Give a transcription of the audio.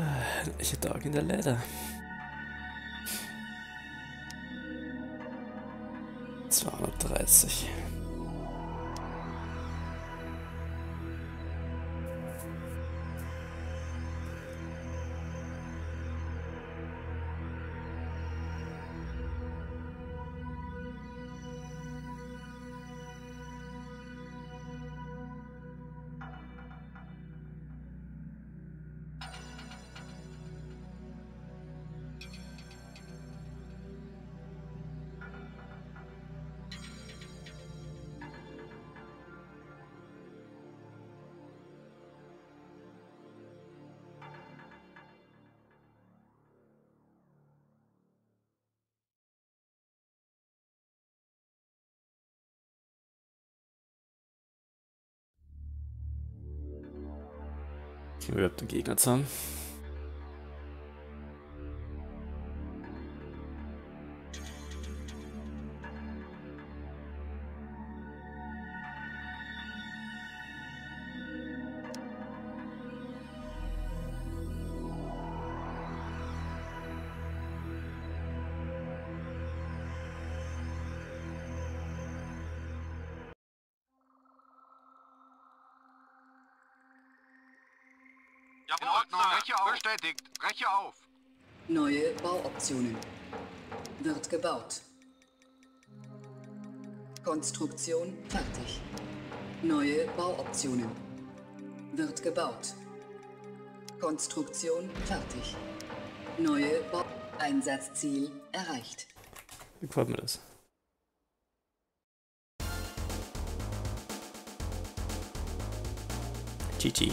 Ein echter Tag in der Leder. 230. Kriegen wir überhaupt einen Gegner? In Ordnung, breche auf. Bestätigt, breche auf. Neue Bauoptionen. Wird gebaut. Konstruktion fertig. Neue Bauoptionen. Wird gebaut. Konstruktion fertig. Neue Bau Einsatzziel erreicht. Wie gefällt mir das? GG.